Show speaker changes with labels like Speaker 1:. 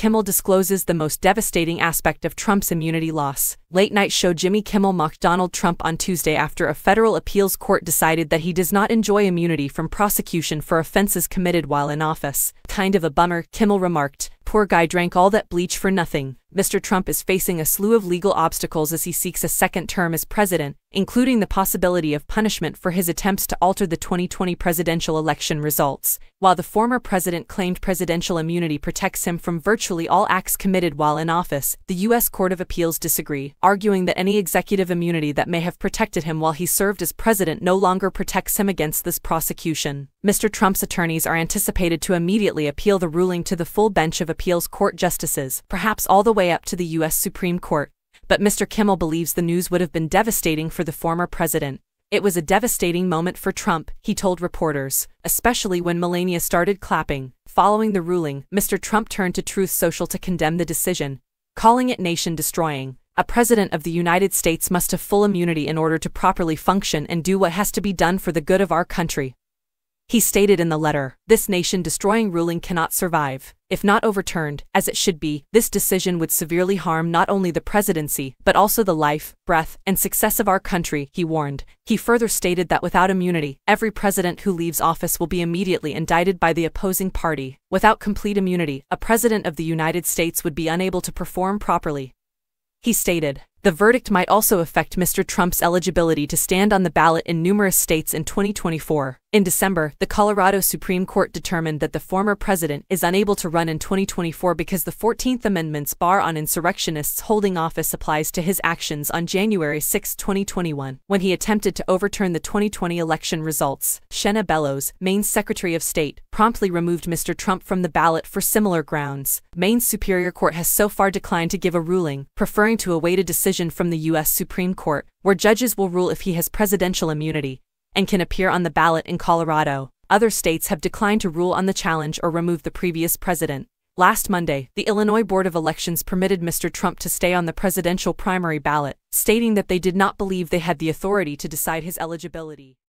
Speaker 1: Kimmel discloses the most devastating aspect of Trump's immunity loss. Late night show Jimmy Kimmel mocked Donald Trump on Tuesday after a federal appeals court decided that he does not enjoy immunity from prosecution for offenses committed while in office. Kind of a bummer, Kimmel remarked. Poor guy drank all that bleach for nothing. Mr. Trump is facing a slew of legal obstacles as he seeks a second term as president, including the possibility of punishment for his attempts to alter the 2020 presidential election results. While the former president claimed presidential immunity protects him from virtually all acts committed while in office, the U.S. Court of Appeals disagree, arguing that any executive immunity that may have protected him while he served as president no longer protects him against this prosecution. Mr. Trump's attorneys are anticipated to immediately appeal the ruling to the full bench of appeals court justices, perhaps all the way up to the U.S. Supreme Court. But Mr. Kimmel believes the news would have been devastating for the former president. It was a devastating moment for Trump, he told reporters, especially when Melania started clapping. Following the ruling, Mr. Trump turned to Truth Social to condemn the decision, calling it nation destroying. A president of the United States must have full immunity in order to properly function and do what has to be done for the good of our country. He stated in the letter, this nation-destroying ruling cannot survive. If not overturned, as it should be, this decision would severely harm not only the presidency, but also the life, breath, and success of our country, he warned. He further stated that without immunity, every president who leaves office will be immediately indicted by the opposing party. Without complete immunity, a president of the United States would be unable to perform properly. He stated, the verdict might also affect Mr. Trump's eligibility to stand on the ballot in numerous states in 2024. In December, the Colorado Supreme Court determined that the former president is unable to run in 2024 because the 14th Amendment's bar on insurrectionists holding office applies to his actions on January 6, 2021, when he attempted to overturn the 2020 election results. Shenna Bellows, Maine's Secretary of State, promptly removed Mr. Trump from the ballot for similar grounds. Maine's Superior Court has so far declined to give a ruling, preferring to await a decision from the U.S. Supreme Court, where judges will rule if he has presidential immunity and can appear on the ballot in Colorado. Other states have declined to rule on the challenge or remove the previous president. Last Monday, the Illinois Board of Elections permitted Mr. Trump to stay on the presidential primary ballot, stating that they did not believe they had the authority to decide his eligibility.